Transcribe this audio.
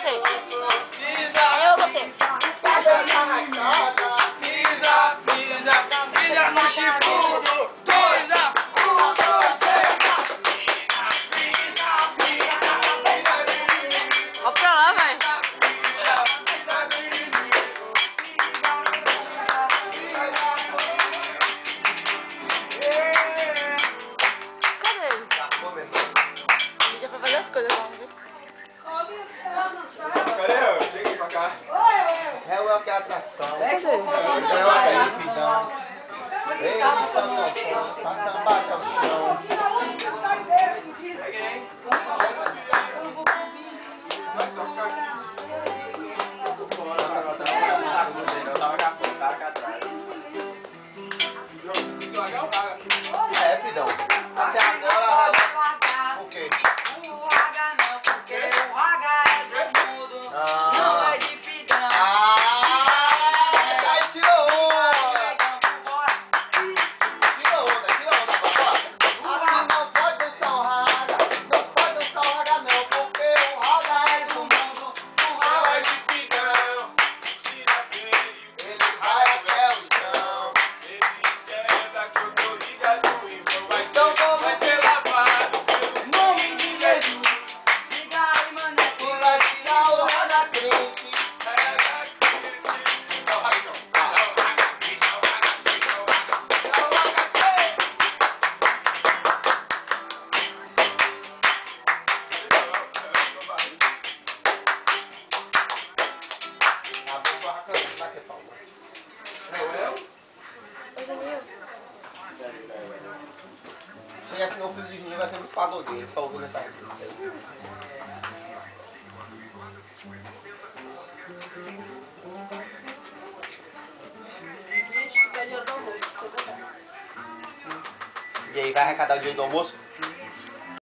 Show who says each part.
Speaker 1: você. É
Speaker 2: eu você. Pisa, pisa, pisa, pisa no chifrudo.
Speaker 3: servidão. Três
Speaker 4: sandofones pra sambar até o chão. senão o filho de Juninho vai ser muito pagodeiro, dele, só vou nessa receita. E aí, vai arrecadar o dinheiro do almoço?